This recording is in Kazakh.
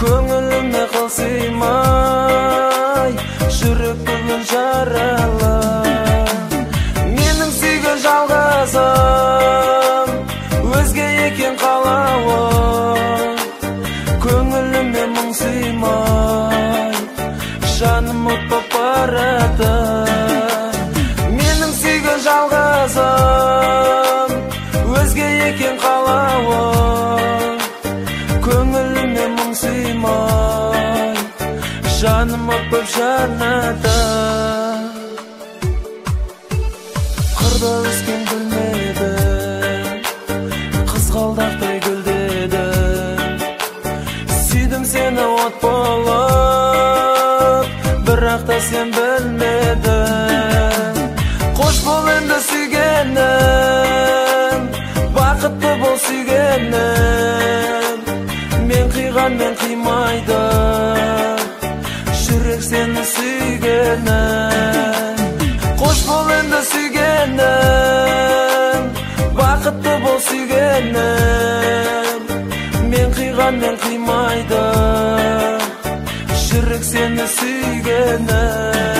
көңіліме қылсыймай жүрек бүгін жаным от боп жанады қырда өскен гүлмеді қызғалдақтай гүлдеді. Сүйдім сені от болып бірақ та сен білмедің. Қош бол енді сүйгенім бақытты бол сүйгенім мен қиған мен қимайды сені сүйгенім қош бол енді сүйгенім бақытты бол сүйгенім мен қиған мен қимайды жүрек сені сүйгенім